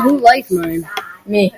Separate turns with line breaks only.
who liked mine?
Me.